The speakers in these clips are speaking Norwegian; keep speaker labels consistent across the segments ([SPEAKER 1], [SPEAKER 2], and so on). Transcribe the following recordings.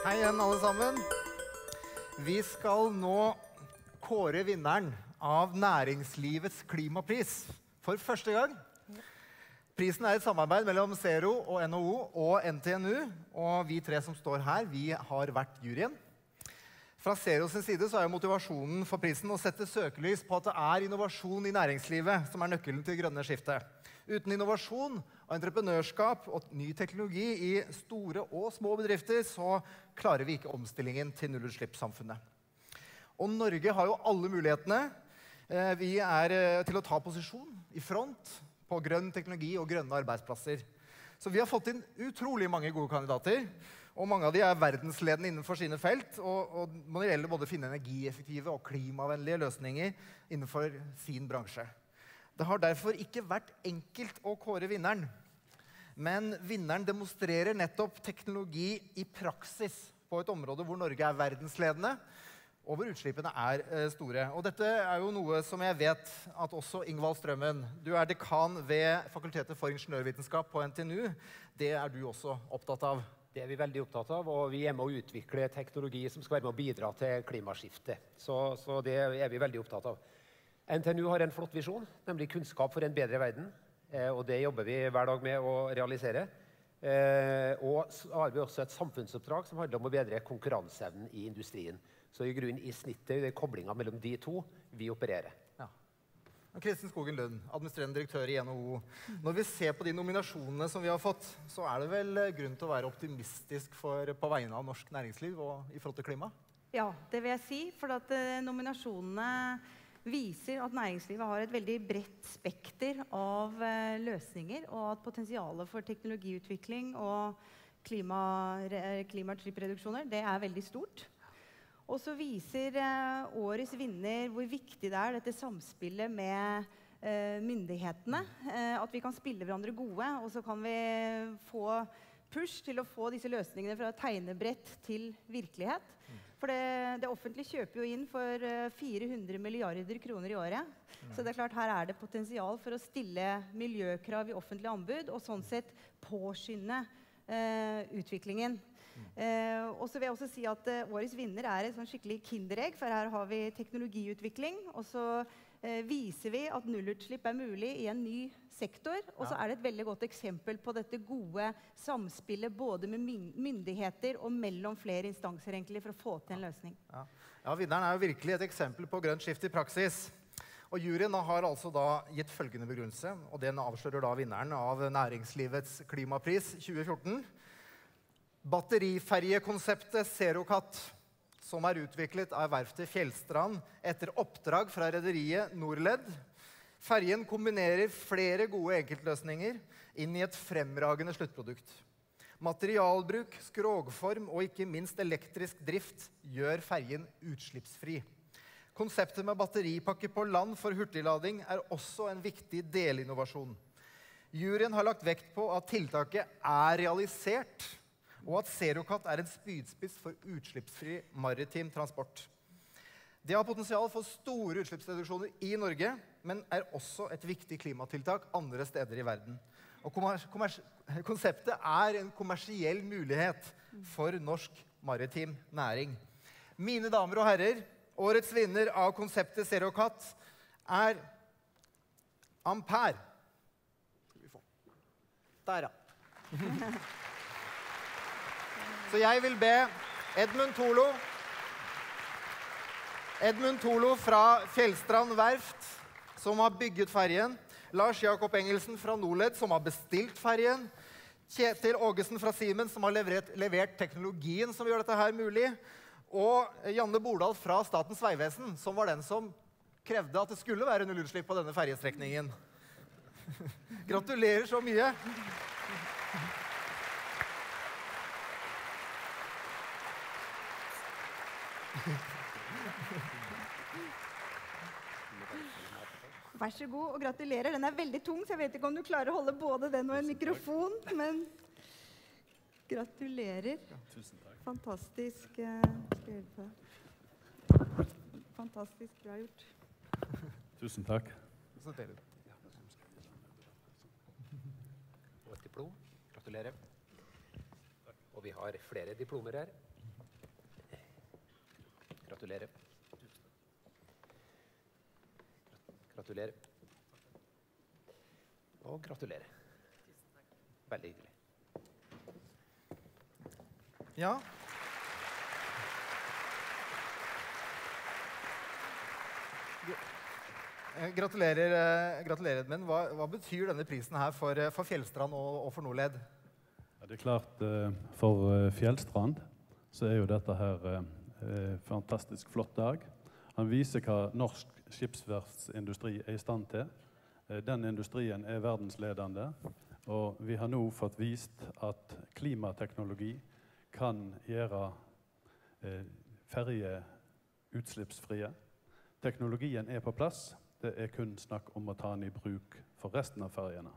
[SPEAKER 1] Hei igjen, alle sammen. Vi skal nå kåre vinneren av Næringslivets klimapris for første gang. Prisen er et samarbeid mellom Zero og NHO og NTNU. Og vi tre som står her, vi har vært juryen. Fra Zero sin side så er jo motivasjonen for prisen å sette søkelys på at det er innovasjon i næringslivet som er nøkkelen til grønne skiftet. Uten innovasjon entreprenørskap og ny teknologi i store og små bedrifter så klarer vi ikke omstillingen til nullutslippssamfunnet. Og Norge har jo alle mulighetene eh, vi er eh, til å ta posisjon i front på grønn teknologi og grønne arbeidsplasser. Så vi har fått inn utrolig mange gode kandidater. Og mange av de er verdensledende innenfor sine felt. Og, og det gjelder både å finne energieffektive og klimavennlige løsninger innenfor sin bransje. Det har derfor ikke vært enkelt å kåre vinneren. Men vinneren demonstrerer nettopp teknologi i praksis på et område hvor Norge er verdensledende, og hvor utslippene er eh, store. Og dette er jo noe som jeg vet at også Ingvald Strømmen Du er dekan ved Fakultetet for ingeniørvitenskap på NTNU. Det er du også opptatt av?
[SPEAKER 2] Det er vi veldig opptatt av, og vi er med å utvikle teknologi som skal være med å bidra til klimaskiftet. Så, så det er vi veldig opptatt av. NTNU har en flott visjon, nemlig kunnskap for en bedre verden. Eh, og det jobber vi hver dag med å realisere. Eh, og så har vi også et samfunnsoppdrag som handler om å bedre konkurranseevnen i industrien. Så i grunnen i snittet det er koblinga mellom de to vi opererer.
[SPEAKER 1] Kristin Skogen Lund, administrerende direktør i NHO. Når vi ser på de nominasjonene som vi har fått, så er det vel eh, grunn til å være optimistisk for, på vegne av norsk næringsliv og i forhold til klima?
[SPEAKER 3] Ja, det vil jeg si. For at nominasjonene viser at næringslivet har et veldig bredt spekter av eh, løsninger, og at potensialet for teknologiutvikling og klima, klimautslippsreduksjoner det er veldig stort. Og så viser eh, årets vinner hvor viktig det er dette samspillet med eh, myndighetene. Eh, at vi kan spille hverandre gode, og så kan vi få push til å få disse løsningene fra tegnebrett til virkelighet. For det, det offentlige kjøper jo inn for eh, 400 milliarder kroner i året. Så det er klart her er det potensial for å stille miljøkrav i offentlige anbud, og sånn sett påskynde eh, utviklingen. Eh, og så vil jeg også si at eh, Årets vinner er et sånn skikkelig kinderegg, for her har vi teknologiutvikling. Og så eh, viser vi at nullutslipp er mulig i en ny sektor. Og så er det et veldig godt eksempel på dette gode samspillet både med myndigheter og mellom flere instanser egentlig, for å få til en løsning.
[SPEAKER 1] Ja. ja, Vinneren er jo virkelig et eksempel på grønt skift i praksis. Og Juryen har altså da gitt følgende begrunnelse, og den avslører da vinneren av Næringslivets klimapris 2014. Batteriferjekonseptet Zerocat, som er utviklet av verftet Fjellstrand etter oppdrag fra rederiet Norled. Ferjen kombinerer flere gode enkeltløsninger inn i et fremragende sluttprodukt. Materialbruk, skrogform og ikke minst elektrisk drift gjør ferjen utslippsfri. Konseptet med batteripakke på land for hurtiglading er også en viktig delinnovasjon. Juryen har lagt vekt på at tiltaket er realisert, og at Zerocat er en spydspiss for utslippsfri maritim transport. Det har potensial for store utslippsreduksjoner i Norge, men er også et viktig klimatiltak andre steder i verden. Og konseptet er en kommersiell mulighet for norsk maritim næring. Mine damer og herrer, årets vinner av konseptet Zerocat er Ampere. Der, ja. Så jeg vil be Edmund Tolo Edmund Tolo fra Fjellstrand verft, som har bygget ferjen. Lars Jakob Engelsen fra Norled, som har bestilt ferjen. Kjetil Ågesen fra Siemens, som har levert, levert teknologien som gjør dette her mulig. Og Janne Bordal fra Statens vegvesen, som var den som krevde at det skulle være nullutslipp på denne ferjestrekningen. Gratulerer så mye.
[SPEAKER 3] Vær så god, og gratulerer. Den er veldig tung, så jeg vet ikke om du klarer å holde både den og en mikrofon, men gratulerer. Fantastisk takk. hjelpe deg. Fantastisk bra gjort.
[SPEAKER 4] Tusen takk.
[SPEAKER 2] Og et diplom. Gratulerer. Og vi har flere diplomer her. Gratulerer. Gratulerer. Og gratulerer. Veldig hyggelig.
[SPEAKER 1] Ja. Eh, Gratulerer, eh, gratulerer Edmund. Hva, hva betyr denne prisen her for, eh, for Fjellstrand og, og for Nordled?
[SPEAKER 4] Ja, det er klart, For Fjellstrand så er jo dette her eh, fantastisk flott dag. Han viser hva norsk skipsverftsindustri er i stand til. Eh, Den industrien er verdensledende. Og vi har nå fått vist at klimateknologi kan gjøre eh, ferjer utslippsfrie. Teknologien er på plass. Det er kun snakk om å ta den i bruk for resten av ferjene.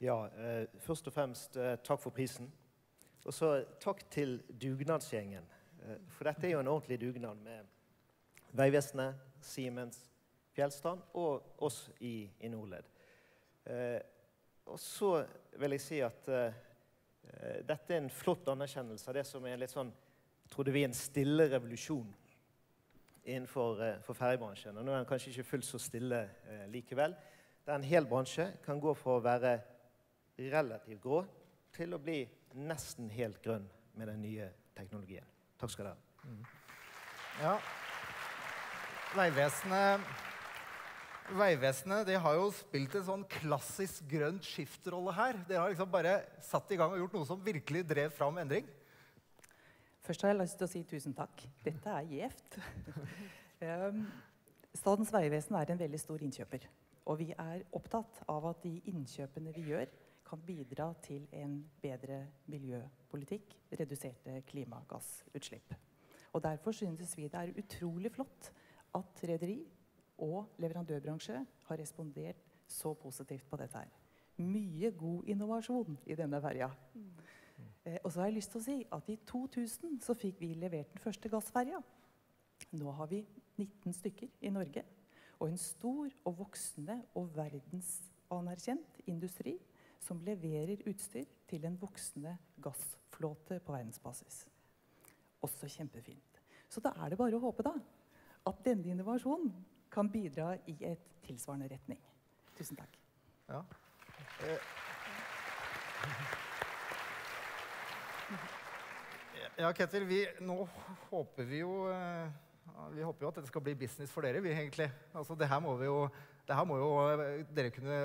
[SPEAKER 5] Ja, eh, først og fremst eh, takk for prisen. Og så takk til dugnadsgjengen. Eh, for dette er jo en ordentlig dugnad med Vegvesenet, Siemens, Fjellstrand og oss i, i Nordled. Eh, og så vil jeg si at eh, eh, dette er en flott anerkjennelse av det som er litt sånn trodde vi en stille revolusjon innenfor eh, for ferjebransjen. Og nå er den kanskje ikke fullt så stille likevel. Der en hel bransje kan gå fra å være relativt grå til å bli nesten helt grønn med den nye teknologien. Takk skal dere ha.
[SPEAKER 1] Ja. Vegvesenet Vegvesenet de har jo spilt en sånn klassisk grønt skiftrolle her. Dere har liksom bare satt i gang og gjort noe som virkelig drev fram endring.
[SPEAKER 6] Først har jeg lyst til å si tusen takk. Dette er gjevt. um, Statens vegvesen er en veldig stor innkjøper. Og vi er opptatt av at de innkjøpene vi gjør, kan bidra til en bedre miljøpolitikk, reduserte klimagassutslipp. Og Derfor synes vi det er utrolig flott at rederi og leverandørbransje har respondert så positivt på dette. her. Mye god innovasjon i denne ferja. Eh, og så har jeg lyst til å si at I 2000 så fikk vi levert den første gassferja. Nå har vi 19 stykker i Norge. Og en stor og voksende og verdensanerkjent industri som leverer utstyr til en voksende gassflåte på verdensbasis. Også kjempefint. Så da er det bare å håpe da, at denne innovasjonen kan bidra i et tilsvarende retning. Tusen takk.
[SPEAKER 1] Ja. Eh. Ja, Ketil, vi, nå håper vi jo eh, Vi håper jo at dette skal bli business for dere. vi egentlig. Altså, det her må jo, det her må jo eh, dere kunne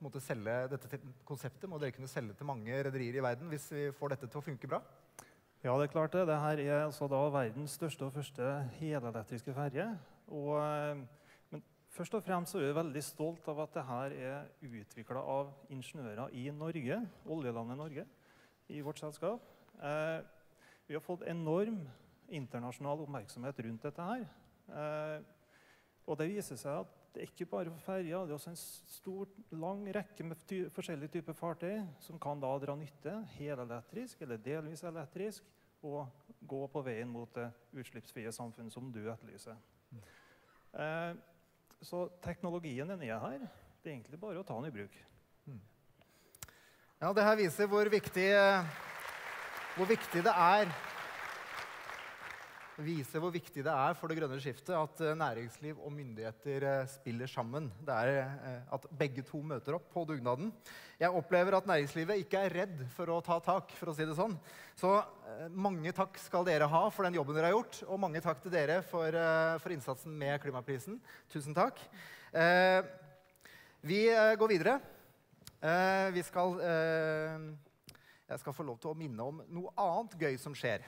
[SPEAKER 1] måtte selge dette til, konseptet må dere kunne selge til mange rederier i verden hvis vi får dette til å funke bra.
[SPEAKER 7] Ja, det er klart det. Dette er altså da verdens største og første helelektriske ferje. Eh, men først og fremst er vi veldig stolt av at dette er utvikla av ingeniører i Norge, oljelandet Norge, i vårt selskap. Eh, vi har fått enorm internasjonal oppmerksomhet rundt dette her. Eh, og det viser seg at det er ikke bare ferja, det er også en stor, lang rekke med ty forskjellige typer fartøy som kan da dra nytte helelektrisk eller delvis elektrisk og gå på veien mot det utslippsfrie samfunnet som du etterlyser. Eh, så teknologien den er her. Det er egentlig bare å ta den i bruk.
[SPEAKER 1] Ja, det her viser hvor viktig, hvor viktig det er viser hvor viktig det er for det grønne skiftet at eh, næringsliv og myndigheter eh, spiller sammen. Det er eh, At begge to møter opp på dugnaden. Jeg opplever at næringslivet ikke er redd for å ta tak. for å si det sånn. Så mange takk skal dere ha for den jobben dere har gjort. Og mange takk til dere for, for innsatsen med klimaprisen. Tusen takk. Vi går videre. Vi skal Jeg skal få lov til å minne om noe annet gøy som skjer.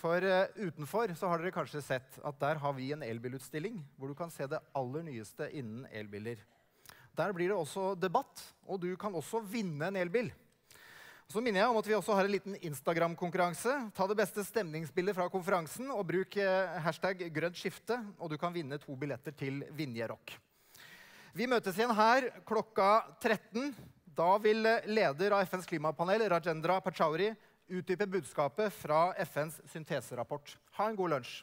[SPEAKER 1] For uh, utenfor så har dere kanskje sett at der har vi en elbilutstilling hvor du kan se det aller nyeste innen elbiler. Der blir det også debatt, og du kan også vinne en elbil. Så minner jeg om at Vi også har en liten Instagram-konkurranse. Ta det beste stemningsbildet fra konferansen og bruk uh, hashtag grønt skifte, og du kan vinne to billetter til Vinjerock. Vi møtes igjen her klokka 13. Da vil eh, leder av FNs klimapanel, Rajendra Pachauri, utdype budskapet fra FNs synteserapport. Ha en god lunsj.